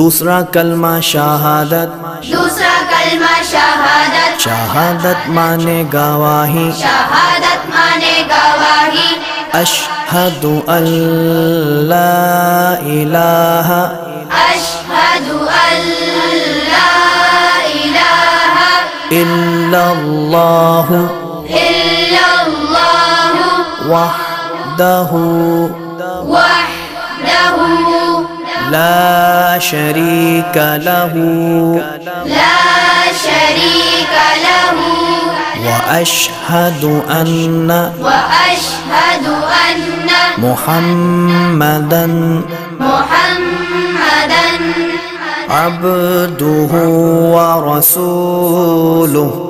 दूसरा कलमा शहादत दूसरा कलमा शहादत शहादत माने गवाही शहादत माने गवाही अशहदु अल्ला इलाहा अशहदु अल्ला इलाहा इल्लल्लाहु इल्लल्लाहु वहदहु वहदहु لا شريك له. لا شريك له. وأشهد أن وأشهد أن محمدا محمدا عبده ورسوله.